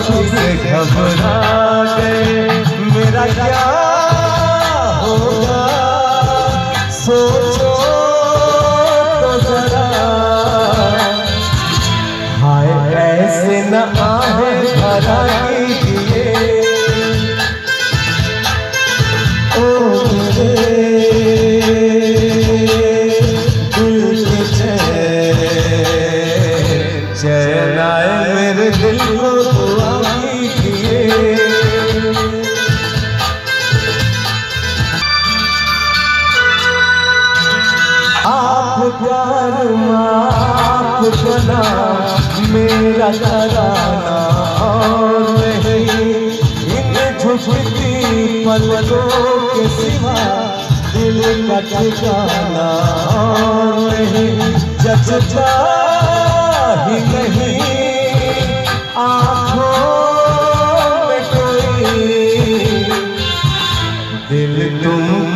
से घबरा गए मेरा क्या होगा सोचो तो हाय ऐसे न आहे भरा कीजिए ओ मेरे दिल के चैन आप प्यार माफ़ बना मेरा कराना और नहीं, इन झुकती पलकों के सिवा दिल का ठिकाना और नहीं जचता